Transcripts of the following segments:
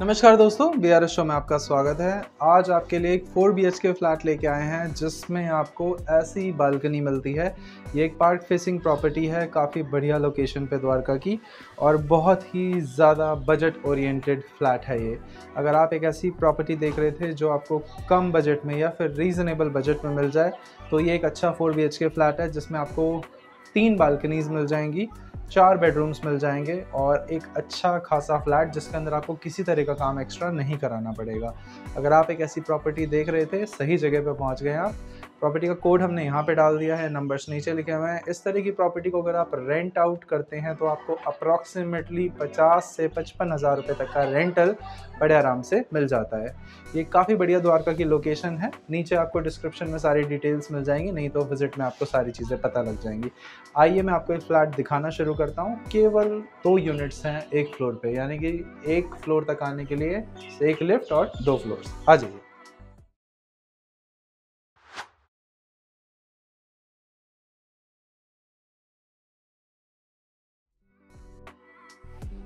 नमस्कार दोस्तों B are show में आपका स्वागत है। आज आपके लिए एक four B H K flat लेके आए हैं, जिसमें आपको ऐसी बालकनी मिलती है। ये एक पार्क फेसिंग प्रॉपर्टी है, काफ़ी बढ़िया लोकेशन पे द्वारका की, और बहुत ही ज़्यादा बजट ओरिएंटेड फ्लैट है ये। अगर आप एक ऐसी प्रॉपर्टी देख रहे थे जो आपको कम बजट में या फिर रीज़नेबल बजट में मिल जाए तो ये एक अच्छा फोर बी के फ्लैट है, जिसमें आपको तीन बालकनीज़ मिल जाएँगी। चार बेडरूम्स मिल जाएँगे और एक अच्छा खासा फ्लैट जिसके अंदर आपको किसी तरह का काम एक्स्ट्रा नहीं कराना पड़ेगा। अगर आप एक ऐसी प्रॉपर्टी देख रहे थे, सही जगह पर पहुँच गए आप प्रॉपर्टी का कोड हमने यहाँ पे डाल दिया है नंबर्स नीचे लिखे हुए हैं। इस तरह की प्रॉपर्टी को अगर आप रेंट आउट करते हैं तो आपको अप्रॉक्सीमेटली 50 से पचपन हज़ार रुपये तक का रेंटल बड़े आराम से मिल जाता है। ये काफ़ी बढ़िया द्वारका की लोकेशन है। नीचे आपको डिस्क्रिप्शन में सारी डिटेल्स मिल जाएँगी, नहीं तो विज़िट में आपको सारी चीज़ें पता लग जाएँगी। आइए मैं आपको एक फ्लैट दिखाना शुरू करता हूँ। केवल दो यूनिट्स हैं एक फ्लोर पर यानी कि एक फ्लोर तक आने के लिए एक लिफ्ट और दो फ्लोर्स आ जाइए।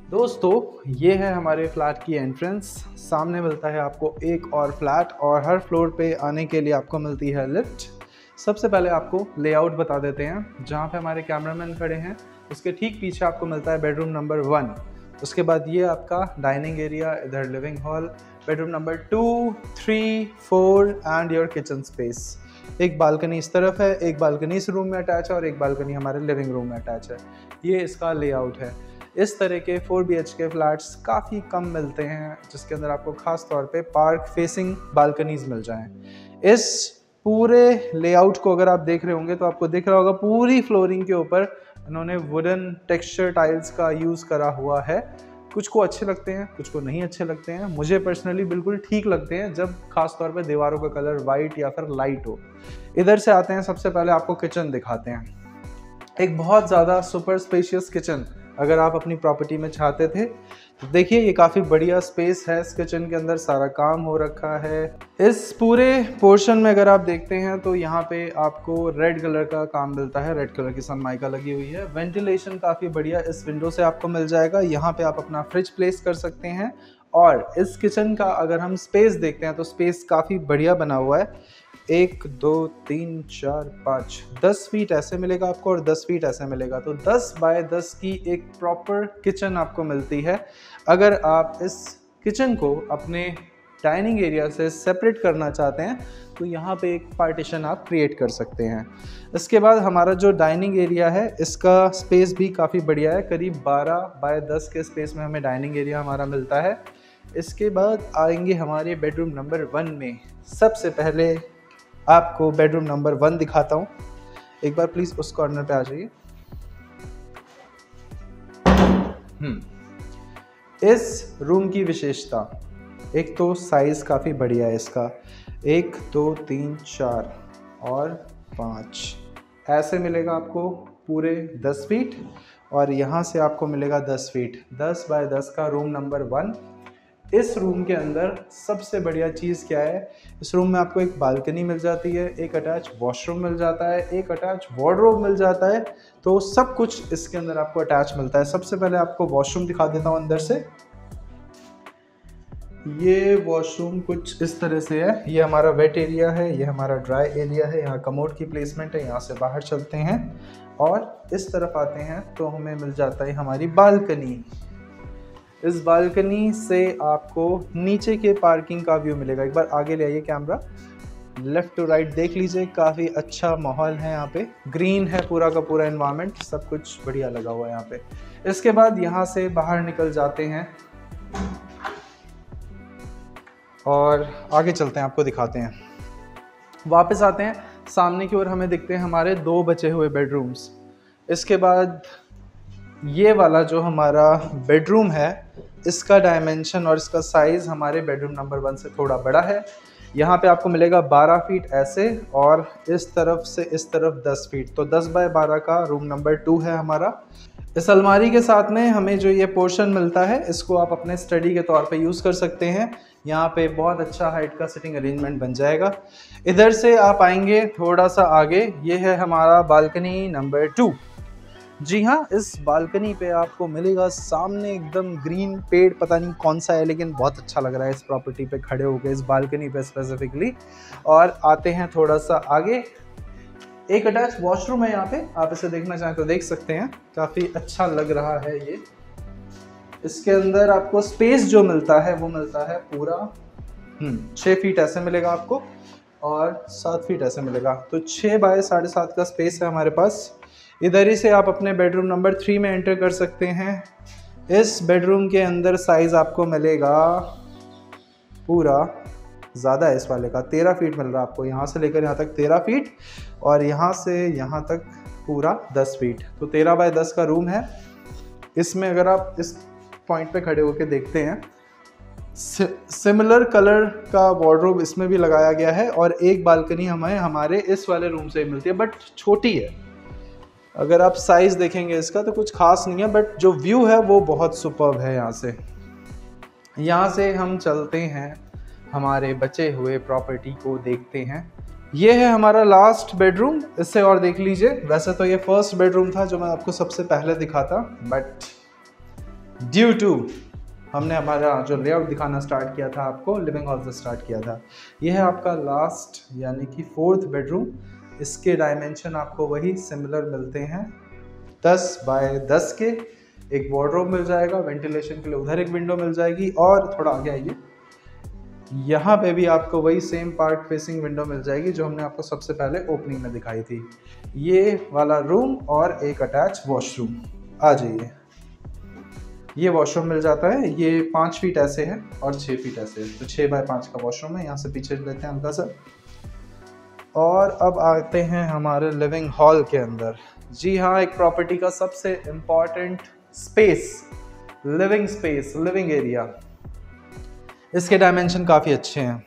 दोस्तों, ये है हमारे फ्लैट की एंट्रेंस सामने मिलता है आपको एक और फ्लैट और हर फ्लोर पे आने के लिए आपको मिलती है लिफ्ट। सबसे पहले आपको लेआउट बता देते हैं, जहाँ पे हमारे कैमरामैन खड़े हैं। उसके ठीक पीछे आपको मिलता है बेडरूम नंबर वन उसके बाद ये आपका डाइनिंग एरिया इधर living hall bedroom number two three four and your kitchen space एक बालकनी इस तरफ़ है, एक बालकनी इस रूम में अटैच है और एक बालकनी हमारे लिविंग रूम में अटैच है। ये इसका लेआउट है। इस तरह के four B H K flats काफ़ी कम मिलते हैं, जिसके अंदर आपको ख़ास तौर पे पार्क फेसिंग बालकनीज मिल जाएँ। इस पूरे लेआउट को अगर आप देख रहे होंगे तो आपको दिख रहा होगा पूरी फ्लोरिंग के ऊपर इन्होंने वुडन टेक्सचर टाइल्स का यूज़ करा हुआ है। कुछ को अच्छे लगते हैं, कुछ को नहीं अच्छे लगते हैं। मुझे पर्सनली बिल्कुल ठीक लगते हैं, जब खास तौर पे दीवारों का कलर वाइट या फिर लाइट हो। इधर से आते हैं, सबसे पहले आपको किचन दिखाते हैं। एक बहुत ज़्यादा सुपर स्पेशियस किचन अगर आप अपनी प्रॉपर्टी में चाहते थे तो देखिए ये काफ़ी बढ़िया स्पेस है। इस किचन के अंदर सारा काम हो रखा है। इस पूरे पोर्शन में अगर आप देखते हैं तो यहाँ पे आपको रेड कलर का काम मिलता है। रेड कलर की सनमाइका लगी हुई है। वेंटिलेशन काफ़ी बढ़िया इस विंडो से आपको मिल जाएगा। यहाँ पे आप अपना फ्रिज प्लेस कर सकते हैं। और इस किचन का अगर हम स्पेस देखते हैं तो स्पेस काफ़ी बढ़िया बना हुआ है। एक, दो, तीन, चार, पाँच। दस फीट ऐसे मिलेगा आपको और दस फीट ऐसे मिलेगा। तो दस बाय दस की एक प्रॉपर किचन आपको मिलती है। अगर आप इस किचन को अपने डाइनिंग एरिया से सेपरेट करना चाहते हैं तो यहाँ पे एक पार्टीशन आप क्रिएट कर सकते हैं। इसके बाद हमारा जो डाइनिंग एरिया है, इसका स्पेस भी काफ़ी बढ़िया है। करीब 12 बाय 10 के स्पेस में हमें डाइनिंग एरिया हमारा मिलता है। इसके बाद आएँगे हमारे बेडरूम नंबर वन में। सबसे पहले आपको बेडरूम नंबर वन दिखाता हूँ। एक बार प्लीज़ उस कॉर्नर पे आ जाइए। हम्म। इस रूम की विशेषता, एक तो साइज़ काफ़ी बढ़िया है इसका। एक, दो, तीन, चार और पाँच। ऐसे मिलेगा आपको पूरे दस फीट और यहाँ से आपको मिलेगा दस फीट दस बाय दस का रूम नंबर वन इस रूम के अंदर सबसे बढ़िया चीज़ क्या है? इस रूम में आपको एक बालकनी मिल जाती है, एक अटैच वॉशरूम मिल जाता है, एक अटैच वार्डरोब मिल जाता है। तो सब कुछ इसके अंदर आपको अटैच मिलता है। सबसे पहले आपको वॉशरूम दिखा देता हूँ अंदर से। ये वॉशरूम कुछ इस तरह से है। ये हमारा वेट एरिया है, ये हमारा ड्राई एरिया है। यहाँ कमोड की प्लेसमेंट है, यहाँ से बाहर चलते हैं। और इस तरफ़ आते हैं तो हमें मिल जाता है हमारी बालकनी। इस बालकनी से आपको नीचे के पार्किंग का व्यू मिलेगा। एक बार आगे ले आइए कैमरा। लेफ़्ट टू राइट देख लीजिए, काफ़ी अच्छा माहौल है यहाँ पे। ग्रीन है पूरा का पूरा इन्वायरमेंट सब कुछ बढ़िया लगा हुआ है यहाँ पे। इसके बाद यहाँ से बाहर निकल जाते हैं और आगे चलते हैं, आपको दिखाते हैं। वापस आते हैं, सामने की ओर हमें दिखते हैं हमारे दो बचे हुए बेडरूम्स इसके बाद ये वाला जो हमारा बेडरूम है, इसका डायमेंशन और इसका साइज़ हमारे बेडरूम नंबर वन से थोड़ा बड़ा है। यहाँ पे आपको मिलेगा 12 फीट ऐसे और इस तरफ़ से इस तरफ़ 10 फीट तो 10 बाय 12 का रूम नंबर टू है हमारा। इस अलमारी के साथ में हमें जो ये पोर्शन मिलता है, इसको आप अपने स्टडी के तौर पे यूज़ कर सकते हैं। यहाँ पे बहुत अच्छा हाइट का सिटिंग अरेंजमेंट बन जाएगा। इधर से आप आएँगे थोड़ा सा आगे। ये है हमारा बालकनी नंबर टू जी हाँ इस बालकनी पे आपको मिलेगा सामने एकदम ग्रीन पेड़ पता नहीं कौन सा है लेकिन बहुत अच्छा लग रहा है इस प्रॉपर्टी पे खड़े होकर इस बालकनी पे स्पेसिफिकली और आते हैं थोड़ा सा आगे। एक अटैच वॉशरूम है यहाँ पे आप इसे देखना चाहें तो देख सकते हैं। काफ़ी अच्छा लग रहा है ये। इसके अंदर आपको स्पेस जो मिलता है वो मिलता है पूरा। हम्म, छः फीट ऐसे मिलेगा आपको और सात फीट ऐसे मिलेगा। तो छः बाय साढ़े सात का स्पेस है हमारे पास। इधर ही से आप अपने बेडरूम नंबर थ्री में एंटर कर सकते हैं। इस बेडरूम के अंदर साइज़ आपको मिलेगा पूरा ज़्यादा है इस वाले का। तेरह फीट मिल रहा है आपको यहाँ से लेकर यहाँ तक तेरह फीट और यहाँ से यहाँ तक पूरा दस फीट तो तेरह बाय दस का रूम है। इसमें अगर आप इस पॉइंट पे खड़े होकर देखते हैं सिमिलर कलर का वार्ड्रोब इसमें भी लगाया गया है और एक बालकनी हमें, हमारे इस वाले रूम से ही मिलती है बट छोटी है। अगर आप साइज़ देखेंगे इसका तो कुछ खास नहीं है बट जो व्यू है वो बहुत सुपर है यहाँ से। यहाँ से हम चलते हैं, हमारे बचे हुए प्रॉपर्टी को देखते हैं। ये है हमारा लास्ट बेडरूम इससे और देख लीजिए। वैसे तो ये फ़र्स्ट बेडरूम था, जो मैं आपको सबसे पहले दिखा था बट ड्यू टू हमने हमारा जो लेआउट दिखाना स्टार्ट किया था आपको लिविंग हॉल से स्टार्ट किया था। ये है आपका लास्ट यानी कि फोर्थ बेडरूम इसके डायमेंशन आपको वही सिमिलर मिलते हैं। 10 बाय 10 के एक वार्ड्रोब मिल जाएगा वेंटिलेशन के लिए उधर एक विंडो मिल जाएगी और थोड़ा आगे आइए। यहाँ पे भी आपको वही सेम पार्ट फेसिंग विंडो मिल जाएगी जो हमने आपको सबसे पहले ओपनिंग में दिखाई थी। ये वाला रूम और एक अटैच वॉशरूम आ जाइए। ये वॉशरूम मिल जाता है। ये पाँच फीट ऐसे है और छः फीट ऐसे है। तो छः बाय पाँच का वॉशरूम है। यहाँ से पीछे लेते हैं हल्का सा। और अब आते हैं हमारे लिविंग हॉल के अंदर। जी हाँ एक प्रॉपर्टी का सबसे important space living space living area इसके डायमेंशन काफ़ी अच्छे हैं।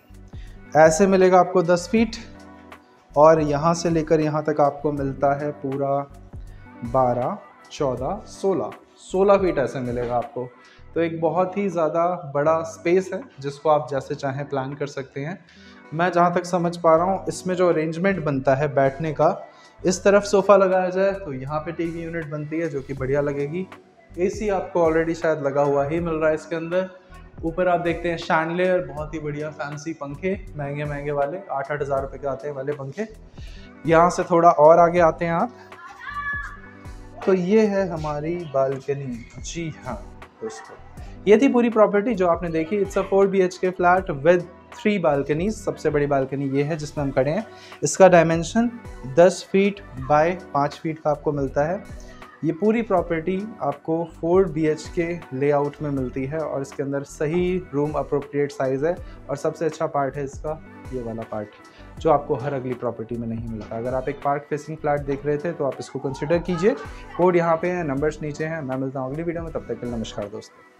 ऐसे मिलेगा आपको 10 फीट और यहाँ से लेकर यहाँ तक आपको मिलता है पूरा 12, 14, 16, 16 फीट ऐसे मिलेगा आपको। तो एक बहुत ही ज़्यादा बड़ा स्पेस है जिसको आप जैसे चाहें प्लान कर सकते हैं। मैं जहाँ तक समझ पा रहा हूँ, इसमें जो अरेंजमेंट बनता है बैठने का, इस तरफ़ सोफ़ा लगाया जाए तो यहाँ पे टीवी यूनिट बनती है, जो कि बढ़िया लगेगी। एसी आपको ऑलरेडी शायद लगा हुआ ही मिल रहा है इसके अंदर। ऊपर आप देखते हैं शैंडलेयर बहुत ही बढ़िया फैंसी पंखे, महँगे महँगे वाले आठ आठ हज़ार रुपये के आते हैं वाले पंखे। यहाँ से थोड़ा और आगे आते हैं आप। तो ये है हमारी बालकनी जी हाँ दोस्तों। ये थी पूरी प्रॉपर्टी जो आपने देखी। It's a four B H K flat with three balconies सबसे बड़ी बालकनी ये है जिसमें हम खड़े हैं। इसका डायमेंशन 10 फीट बाय 5 फीट का आपको मिलता है। ये पूरी प्रॉपर्टी आपको four B H K layout में मिलती है और इसके अंदर सही रूम अप्रोप्रिएट साइज़ है और सबसे अच्छा पार्ट है इसका ये वाला पार्ट जो आपको हर अगली प्रॉपर्टी में नहीं मिलता। अगर आप एक पार्क फेसिंग फ्लैट देख रहे थे तो आप इसको कंसिडर कीजिए। कोड यहाँ पे है नंबर्स नीचे हैं। मैं मिलता हूँ अगली वीडियो में, तब तक के लिए नमस्कार दोस्तों।